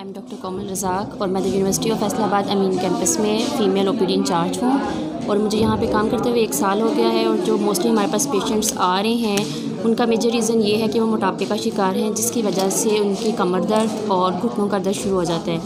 I am doctor کومل رزاق اور میں university of Faisalabad Ameen campus میں female O P D incharge ہوں۔ اور مجھے یہاں پہ کام کرتے ہوئے ایک سال ہو گیا ہے اور جو موسٹلی ہمارے پاس پیشنٹس آ رہے ہیں، ان کا میجر ریزن یہ ہے کہ وہ موٹاپے کا شکار ہیں، جس کی وجہ سے ان کی کمر درد اور گھٹنوں کا درد شروع ہو جاتا ہے۔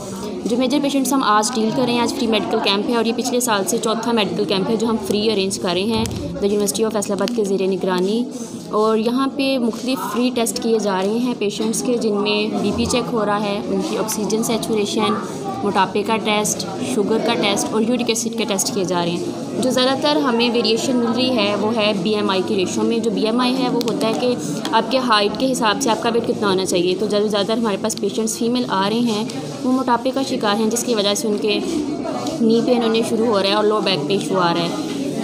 جو میجر پیشنٹس ہم آج ڈیل کر رہے ہیں، آج فری میڈیکل کیمپ ہے اور یہ پچھلے سال سے چوتھا میڈیکل کیمپ ہے جو ہم فری ارینج کر رہے ہیں دا یونیورسٹی آف فیصل آباد کے زیر نگرانی۔ اور یہاں پہ مختلف فری ٹیسٹ کیے جا رہے ہیں پیشنٹس کے، جن میں بی پی چیک ہو رہا ہے، ان کی آکسیجن سیچوریشن موٹاپے کا ٹیسٹ شوگر کا ٹیسٹ اور یورک ایسڈ کا ٹیسٹ کیے جا رہے ہیں۔ جو زیادہ تر ہمیں ویریشن مل رہی ہے وہ ہے بی ایم آئی کی ریشو میں۔ جو بی ایم آئی ہے وہ ہوتا ہے کہ آپ کے ہائٹ کے حساب سے آپ کا ویٹ کتنا ہونا چاہیے۔ تو زیادہ زیادہ تر ہمارے پاس پیشنٹس فیمیل آ رہے ہیں۔ وہ موٹاپے کا شکار ہیں جس کی وجہ سے ان کے نی پین ہونے شروع ہو رہا ہے اور لو بیک پہ ایشو آ رہا ہے۔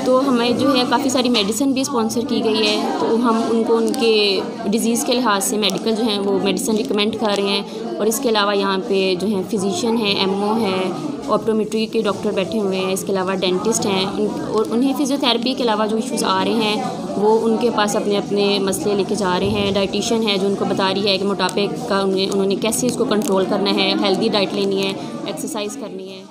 تو ہمیں جو ہے کافی ساری میڈیسن بھی اسپانسر کی گئی ہے۔ تو ہم ان کو ان کے ڈیزیز کے لحاظ سے میڈیکل جو ہیں وہ میڈیسن ریکمینڈ کر رہے ہیں۔ اور اس کے علاوہ یہاں پہ جو ہیں فزیشین ہیں ایم او ہے آپٹومیٹری کے ڈاکٹر بیٹھے ہوئے ہیں، اس کے علاوہ ڈینٹسٹ ہیں۔ اور انہیں فزیوتھیراپی کے علاوہ جو ایشوز آ رہے ہیں، وہ ان کے پاس اپنے اپنے مسئلے لے کے جا رہے ہیں۔ ڈائٹیشین ہے جو ان کو بتا رہی ہے کہ موٹاپے کا انہیں، انہوں نے کیسے اس کو کنٹرول کرنا ہے۔ ہیلدی ڈائٹ لینی ہے ایکسرسائز کرنی ہے۔